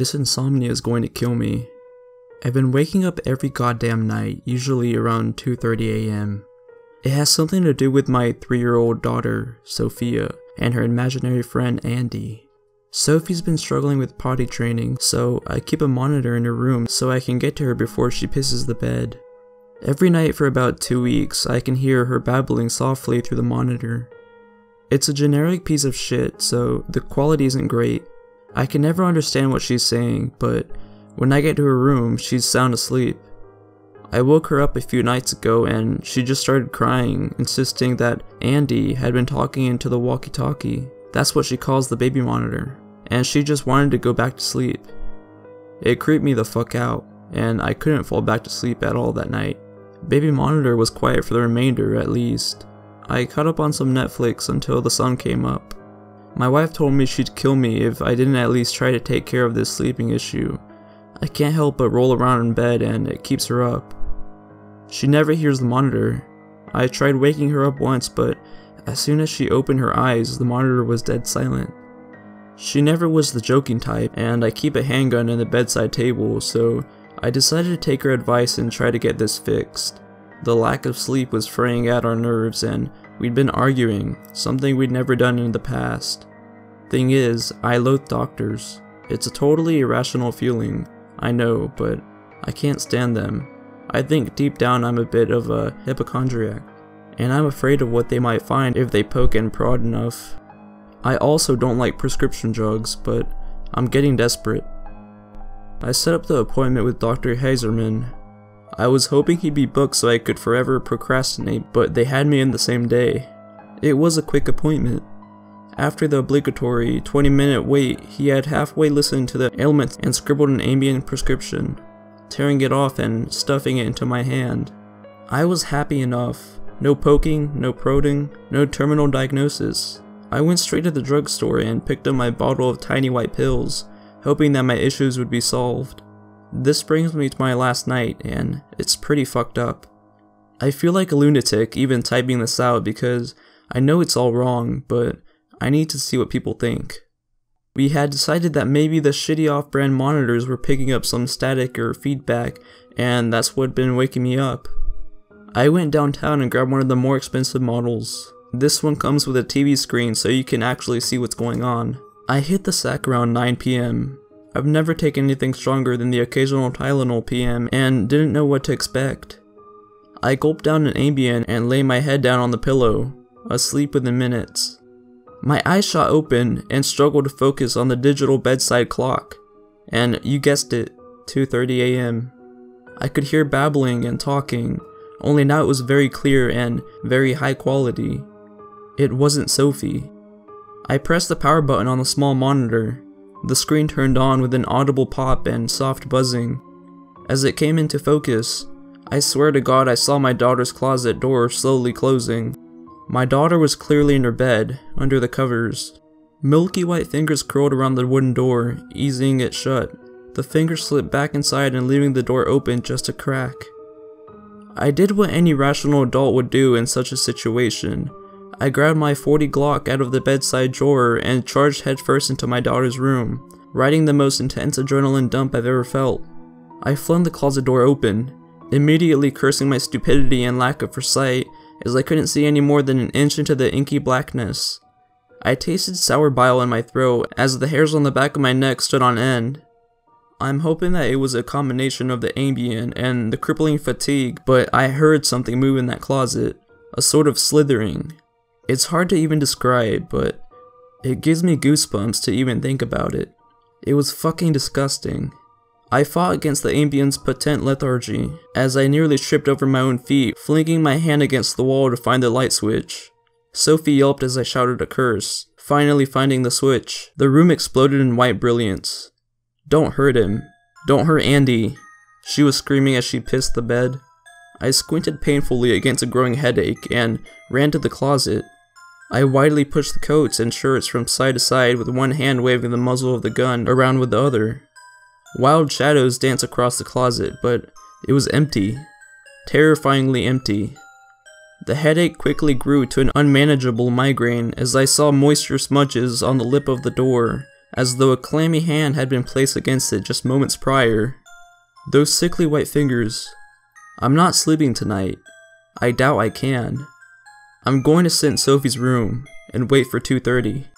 This insomnia is going to kill me. I've been waking up every goddamn night, usually around 2.30 am. It has something to do with my 3-year-old daughter, Sophia, and her imaginary friend Andy. Sophie's been struggling with potty training, so I keep a monitor in her room so I can get to her before she pisses the bed. Every night for about two weeks, I can hear her babbling softly through the monitor. It's a generic piece of shit, so the quality isn't great. I can never understand what she's saying, but when I get to her room, she's sound asleep. I woke her up a few nights ago and she just started crying, insisting that Andy had been talking into the walkie-talkie. That's what she calls the baby monitor. And she just wanted to go back to sleep. It creeped me the fuck out, and I couldn't fall back to sleep at all that night. Baby monitor was quiet for the remainder, at least. I caught up on some Netflix until the sun came up. My wife told me she'd kill me if I didn't at least try to take care of this sleeping issue. I can't help but roll around in bed and it keeps her up. She never hears the monitor. I tried waking her up once, but as soon as she opened her eyes, the monitor was dead silent. She never was the joking type, and I keep a handgun in the bedside table, so I decided to take her advice and try to get this fixed. The lack of sleep was fraying at our nerves, and we'd been arguing, something we'd never done in the past. Thing is, I loathe doctors. It's a totally irrational feeling, I know, but I can't stand them. I think deep down I'm a bit of a hypochondriac, and I'm afraid of what they might find if they poke and prod enough. I also don't like prescription drugs, but I'm getting desperate. I set up the appointment with Dr. Hazerman. I was hoping he'd be booked so I could forever procrastinate, but they had me in the same day. It was a quick appointment. After the obligatory 20 minute wait, he had halfway listened to the ailment and scribbled an Ambien prescription tearing it off and stuffing it into my hand. I was happy enough. No poking, no prodding, no terminal diagnosis. I went straight to the drugstore and picked up my bottle of tiny white pills, hoping that my issues would be solved. This brings me to my last night, and it's pretty fucked up. I feel like a lunatic even typing this out because I know it's all wrong, but I need to see what people think. We had decided that maybe the shitty off-brand monitors were picking up some static or feedback, and that's what had been waking me up. I went downtown and grabbed one of the more expensive models. This one comes with a TV screen so you can actually see what's going on. I hit the sack around 9pm. I've never taken anything stronger than the occasional Tylenol PM and didn't know what to expect. I gulped down an Ambien and lay my head down on the pillow, asleep within minutes. My eyes shot open and struggled to focus on the digital bedside clock. And you guessed it, 2.30 am. I could hear babbling and talking, only now it was very clear and very high quality. It wasn't Sophie. I pressed the power button on the small monitor. The screen turned on with an audible pop and soft buzzing. As it came into focus, I swear to god I saw my daughter's closet door slowly closing. My daughter was clearly in her bed, under the covers. Milky white fingers curled around the wooden door, easing it shut. The fingers slipped back inside and leaving the door open just a crack. I did what any rational adult would do in such a situation. I grabbed my 40 Glock out of the bedside drawer and charged headfirst into my daughter's room, riding the most intense adrenaline dump I've ever felt. I flung the closet door open, immediately cursing my stupidity and lack of foresight as I couldn't see any more than an inch into the inky blackness. I tasted sour bile in my throat as the hairs on the back of my neck stood on end. I'm hoping that it was a combination of the Ambien and the crippling fatigue, but I heard something move in that closet, a sort of slithering. It's hard to even describe, but it gives me goosebumps to even think about it. It was fucking disgusting. I fought against the Ambien's potent lethargy, as I nearly tripped over my own feet, flinging my hand against the wall to find the light switch. Sophie yelped as I shouted a curse, finally finding the switch. The room exploded in white brilliance. Don't hurt him. Don't hurt Andy. She was screaming as she pissed the bed. I squinted painfully against a growing headache and ran to the closet. I widely pushed the coats and shirts from side to side with one hand waving the muzzle of the gun around with the other. Wild shadows danced across the closet, but it was empty. Terrifyingly empty. The headache quickly grew to an unmanageable migraine as I saw moisture smudges on the lip of the door, as though a clammy hand had been placed against it just moments prior. Those sickly white fingers. I'm not sleeping tonight. I doubt I can. I'm going to sit in Sophie's room and wait for 2.30.